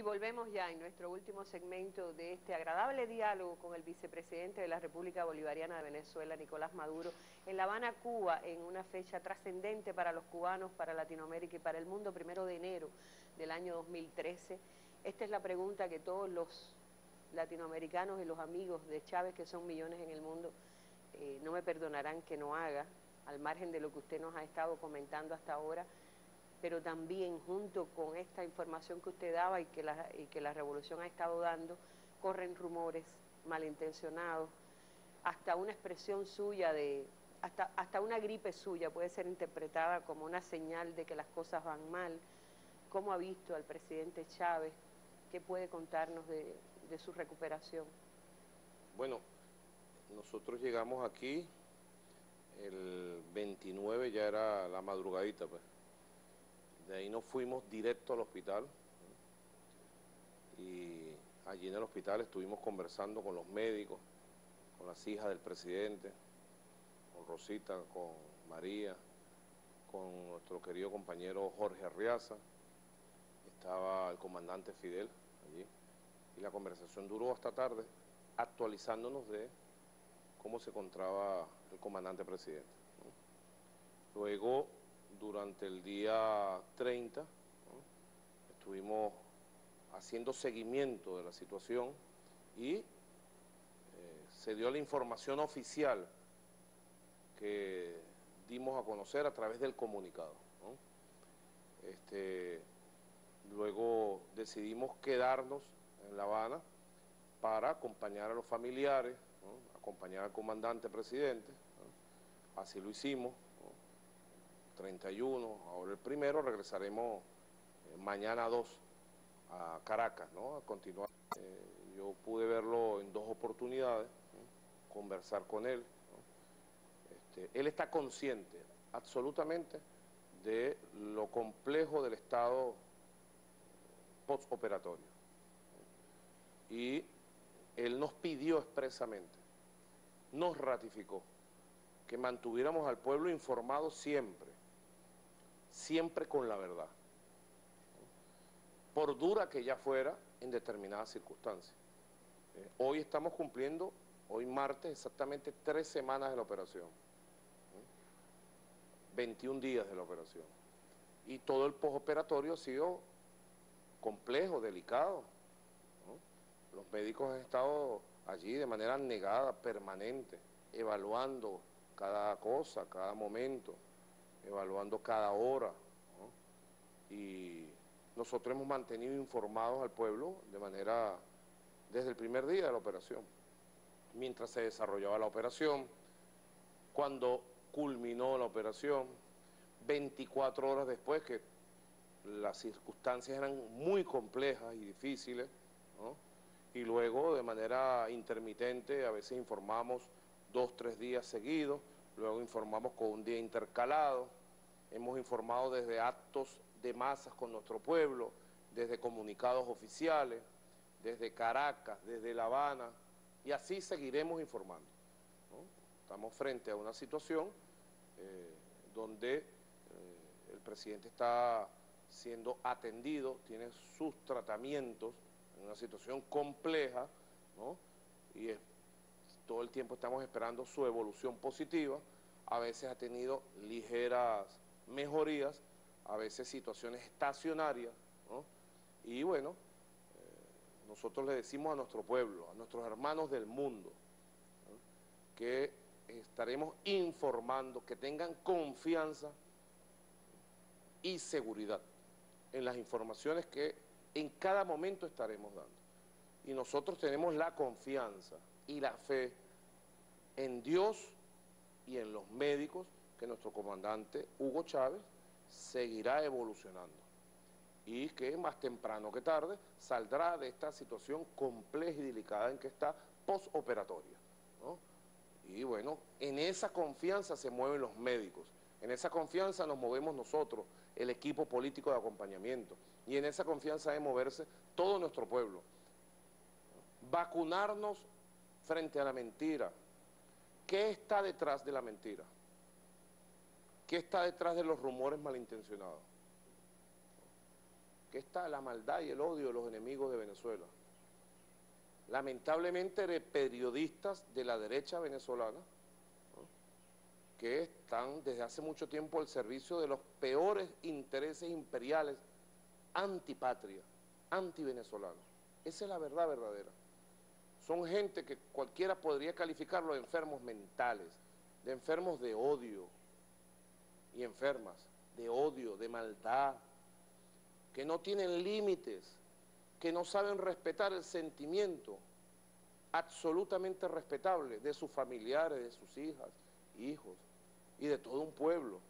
Y volvemos ya en nuestro último segmento de este agradable diálogo con el vicepresidente de la República Bolivariana de Venezuela, Nicolás Maduro, en La Habana, Cuba, en una fecha trascendente para los cubanos, para Latinoamérica y para el mundo, primero de enero del año 2013. Esta es la pregunta que todos los latinoamericanos y los amigos de Chávez, que son millones en el mundo, eh, no me perdonarán que no haga, al margen de lo que usted nos ha estado comentando hasta ahora pero también junto con esta información que usted daba y que la, y que la revolución ha estado dando, corren rumores malintencionados, hasta una expresión suya de, hasta, hasta una gripe suya puede ser interpretada como una señal de que las cosas van mal. ¿Cómo ha visto al presidente Chávez? ¿Qué puede contarnos de, de su recuperación? Bueno, nosotros llegamos aquí, el 29 ya era la madrugadita, pues de ahí nos fuimos directo al hospital. Y allí en el hospital estuvimos conversando con los médicos, con las hijas del presidente, con Rosita, con María, con nuestro querido compañero Jorge Arriaza, estaba el comandante Fidel allí, y la conversación duró hasta tarde, actualizándonos de cómo se encontraba el comandante presidente. Luego durante el día 30, estuvimos haciendo seguimiento de la situación y eh, se dio la información oficial que dimos a conocer a través del comunicado. Este, luego decidimos quedarnos en La Habana para acompañar a los familiares, acompañar al comandante presidente, así lo hicimos, 31, ahora el primero, regresaremos eh, mañana 2 a Caracas, ¿no? A continuar. Eh, yo pude verlo en dos oportunidades, conversar con él. Este, él está consciente absolutamente de lo complejo del estado postoperatorio. Y él nos pidió expresamente, nos ratificó, que mantuviéramos al pueblo informado siempre siempre con la verdad, por dura que ya fuera en determinadas circunstancias. Eh, hoy estamos cumpliendo, hoy martes, exactamente tres semanas de la operación, 21 días de la operación, y todo el postoperatorio ha sido complejo, delicado. Los médicos han estado allí de manera negada, permanente, evaluando cada cosa, cada momento evaluando cada hora. Y nosotros hemos mantenido informados al pueblo de manera, desde el primer día de la operación, mientras se desarrollaba la operación, cuando culminó la operación, 24 horas después que las circunstancias eran muy complejas y difíciles, y luego de manera intermitente a veces informamos dos, tres días seguidos, luego informamos con un día intercalado, hemos informado desde actos de masas con nuestro pueblo, desde comunicados oficiales, desde Caracas, desde La Habana, y así seguiremos informando. Estamos frente a una situación eh, donde eh, el presidente está siendo atendido, tiene sus tratamientos en una situación compleja, y todo el tiempo estamos esperando su evolución positiva, a veces ha tenido ligeras mejorías, a veces situaciones estacionarias, y bueno, eh, nosotros le decimos a nuestro pueblo, a nuestros hermanos del mundo, que estaremos informando, que tengan confianza y seguridad en las informaciones que en cada momento estaremos dando. Y nosotros tenemos la confianza y la fe en Dios y en los médicos que nuestro comandante Hugo Chávez seguirá evolucionando y que más temprano que tarde saldrá de esta situación compleja y delicada en que está postoperatoria. Y bueno, en esa confianza se mueven los médicos, en esa confianza nos movemos nosotros, el equipo político de acompañamiento, y en esa confianza debe moverse todo nuestro pueblo. Vacunarnos frente a la mentira, ¿Qué está detrás de la mentira? ¿Qué está detrás de los rumores malintencionados? que está la maldad y el odio de los enemigos de Venezuela. Lamentablemente, de periodistas de la derecha venezolana, que están desde hace mucho tiempo al servicio de los peores intereses imperiales antipatria, antivenezolanos. Esa es la verdad verdadera. Son gente que cualquiera podría calificarlo de enfermos mentales, de enfermos de odio y enfermas, de odio, de maldad, que no tienen límites, que no saben respetar el sentimiento absolutamente respetable de sus familiares, de sus hijas, hijos y de todo un pueblo.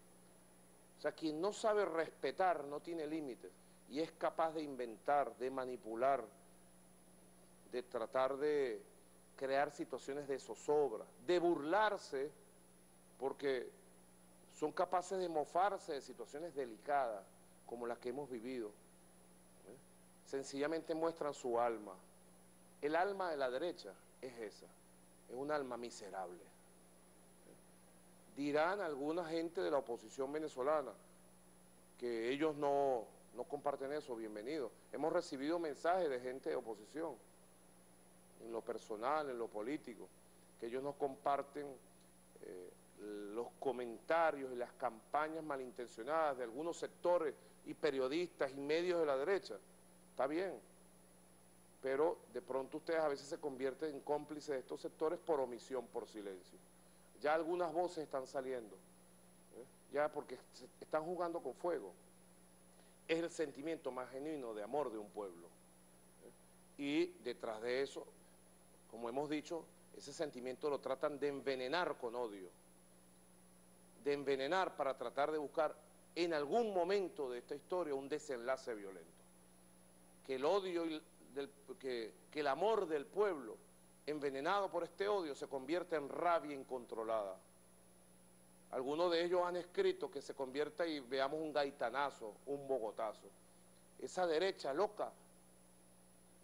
O sea, quien no sabe respetar no tiene límites y es capaz de inventar, de manipular, de tratar de crear situaciones de zozobra, de burlarse, porque son capaces de mofarse de situaciones delicadas como las que hemos vivido. ¿eh? Sencillamente muestran su alma. El alma de la derecha es esa, es un alma miserable. ¿eh? Dirán alguna gente de la oposición venezolana que ellos no, no comparten eso, bienvenido. Hemos recibido mensajes de gente de oposición en lo personal, en lo político, que ellos no comparten eh, los comentarios y las campañas malintencionadas de algunos sectores y periodistas y medios de la derecha. Está bien, pero de pronto ustedes a veces se convierten en cómplices de estos sectores por omisión, por silencio. Ya algunas voces están saliendo, ¿eh? ya porque están jugando con fuego. Es el sentimiento más genuino de amor de un pueblo. ¿eh? Y detrás de eso como hemos dicho, ese sentimiento lo tratan de envenenar con odio, de envenenar para tratar de buscar en algún momento de esta historia un desenlace violento. Que el odio, que, que el amor del pueblo, envenenado por este odio, se convierte en rabia incontrolada. Algunos de ellos han escrito que se convierta y veamos un gaitanazo, un bogotazo. Esa derecha loca,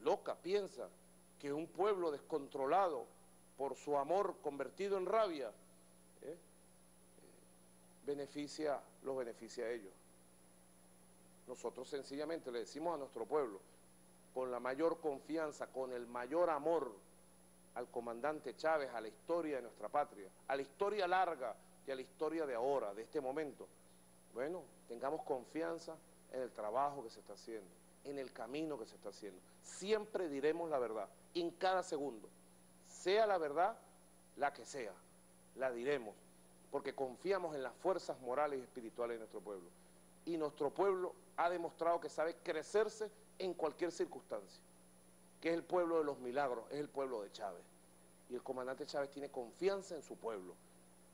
loca, piensa que un pueblo descontrolado por su amor convertido en rabia, ¿eh? Eh, beneficia, los beneficia a ellos. Nosotros sencillamente le decimos a nuestro pueblo, con la mayor confianza, con el mayor amor al comandante Chávez, a la historia de nuestra patria, a la historia larga y a la historia de ahora, de este momento, bueno, tengamos confianza en el trabajo que se está haciendo en el camino que se está haciendo. Siempre diremos la verdad, en cada segundo. Sea la verdad la que sea, la diremos, porque confiamos en las fuerzas morales y espirituales de nuestro pueblo. Y nuestro pueblo ha demostrado que sabe crecerse en cualquier circunstancia, que es el pueblo de los milagros, es el pueblo de Chávez. Y el comandante Chávez tiene confianza en su pueblo.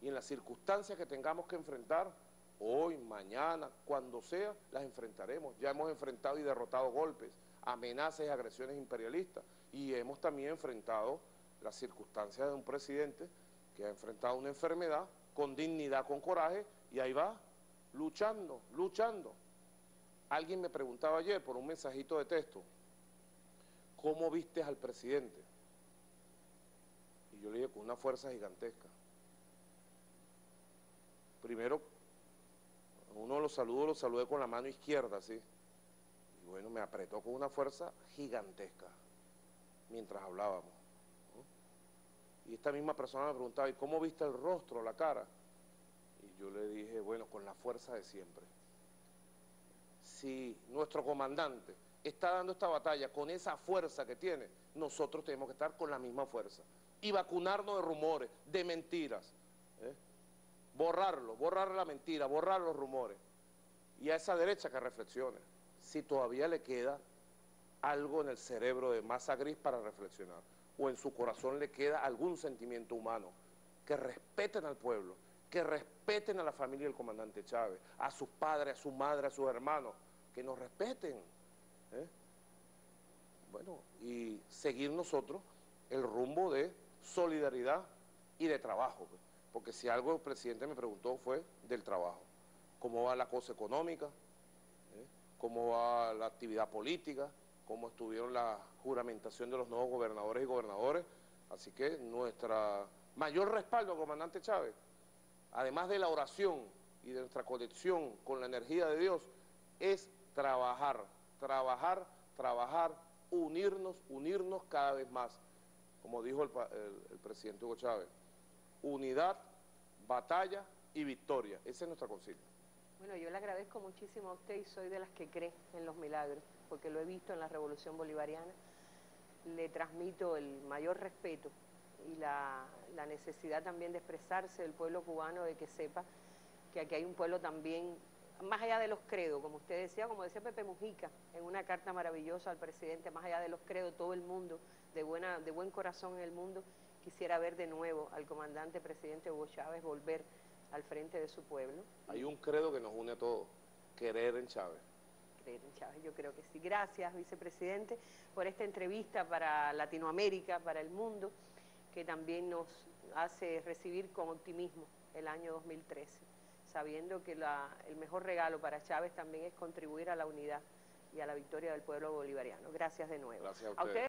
Y en las circunstancias que tengamos que enfrentar, hoy, mañana, cuando sea, las enfrentaremos. Ya hemos enfrentado y derrotado golpes, amenazas y agresiones imperialistas y hemos también enfrentado las circunstancias de un presidente que ha enfrentado una enfermedad con dignidad, con coraje y ahí va, luchando, luchando. Alguien me preguntaba ayer por un mensajito de texto, ¿cómo viste al presidente? Y yo le dije, con una fuerza gigantesca. Primero, uno los saludos lo saludé con la mano izquierda, ¿sí? Y bueno, me apretó con una fuerza gigantesca mientras hablábamos. Y esta misma persona me preguntaba, ¿y cómo viste el rostro, la cara? Y yo le dije, bueno, con la fuerza de siempre. Si nuestro comandante está dando esta batalla con esa fuerza que tiene, nosotros tenemos que estar con la misma fuerza. Y vacunarnos de rumores, de mentiras. ¿eh? Borrarlo, borrar la mentira, borrar los rumores. Y a esa derecha que reflexione, si todavía le queda algo en el cerebro de masa gris para reflexionar, o en su corazón le queda algún sentimiento humano, que respeten al pueblo, que respeten a la familia del comandante Chávez, a sus padres, a su madre, a sus hermanos, que nos respeten. ¿eh? Bueno, y seguir nosotros el rumbo de solidaridad y de trabajo. Pues porque si algo el presidente me preguntó fue del trabajo, cómo va la cosa económica, ¿Eh? cómo va la actividad política, cómo estuvieron la juramentación de los nuevos gobernadores y gobernadores, así que nuestra mayor respaldo al comandante Chávez, además de la oración y de nuestra conexión con la energía de Dios, es trabajar, trabajar, trabajar, unirnos, unirnos cada vez más. Como dijo el presidente Hugo Chávez, unidad, batalla y victoria. Esa es nuestra consigna. Bueno, yo le agradezco muchísimo a usted y soy de las que cree en los milagros, porque lo he visto en la Revolución Bolivariana. Le transmito el mayor respeto y la, necesidad también de expresarse del pueblo cubano, de que sepa que aquí hay un pueblo también, más allá de los credos, como usted decía, como decía Pepe Mujica, en una carta maravillosa al presidente, más allá de los credos, todo el mundo, de, buena, de buen corazón en el mundo, quisiera ver de nuevo al comandante presidente Hugo Chávez volver al frente de su pueblo. Hay un credo que nos une a todos, querer en Chávez. Querer en Chávez, yo creo que sí. Gracias, vicepresidente, por esta entrevista para Latinoamérica, para el mundo, que también nos hace recibir con optimismo el año 2013, sabiendo que el mejor regalo para Chávez también es contribuir a la unidad y a la victoria del pueblo bolivariano. Gracias de nuevo. Gracias a